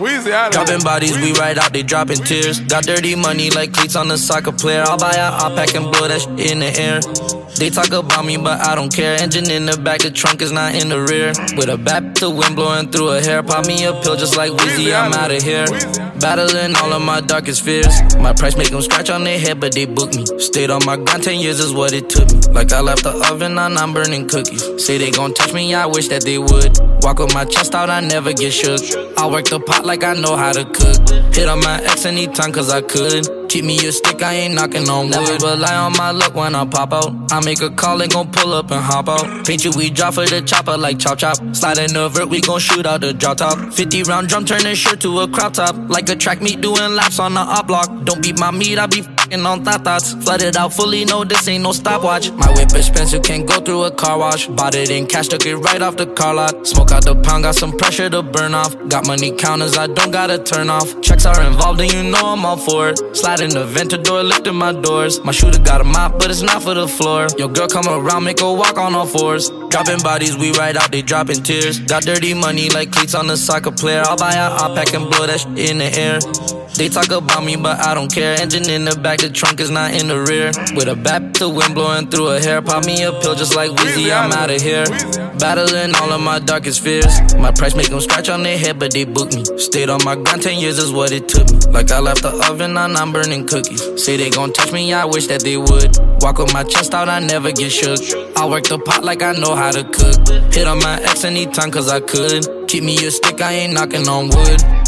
Wheezy out Dropping bodies, we ride out, they dropping tears. Got dirty money like cleats on the soccer player. I'll buy a hot pack and blow that shit in the air. They talk about me, but I don't care. Engine in the back, the trunk is not in the rear. With a bat, the wind blowing through her hair. Pop me a pill just like Wheezy, I'm out of here. Battling all of my darkest fears. My price make them scratch on their head, but they book me. Stayed on my grind 10 years is what it took me. Like I left the oven on, I'm burning cookies. Say they gon' touch me, I wish that they would. Walk with my chest out, I never get shook. I work the pot like I know how to cook. Hit on my ex anytime cause I could. Keep me a stick, I ain't knocking on wood. Rely on my luck when I pop out. I make a call, and gon' pull up and hop out. Paint you, we drop for the chopper like chop chop. Slide in the vert, we gon' shoot out the drop top. 50 round drum, turn this shirt to a crop top. Like track me doing laps on the op block. Don't beat my meat, I be fing on thought thoughts. Flooded out fully, no, this ain't no stopwatch. My whip expensive, can't go through a car wash. Bought it in cash, took it right off the car lot. Smoke out the pound, got some pressure to burn off. Got money counters, I don't gotta turn off. Checks are involved, and you know I'm all for it. Slide in the Ventador, lifting my doors. My shooter got a mop, but it's not for the floor. Your girl come around, make her walk on all fours. Dropping bodies, we ride out, they dropping tears. Got dirty money like cleats on the soccer player. I'll buy a hot pack and blow that shit in the air. They talk about me, but I don't care. Engine in the back, the trunk is not in the rear. With a bat, the wind blowing through her hair. Pop me a pill just like Wheezy, I'm out of here. Battling all of my darkest fears. My price make them scratch on their head, but they book me. Stayed on my grind 10 years is what it took me. Like I left the oven on, I'm burning cookies. Say they gon' touch me, I wish that they would. Walk with my chest out, I never get shook. I work the pot like I know how to cook. Hit on my ex anytime cause I could. Keep me a stick, I ain't knocking on wood.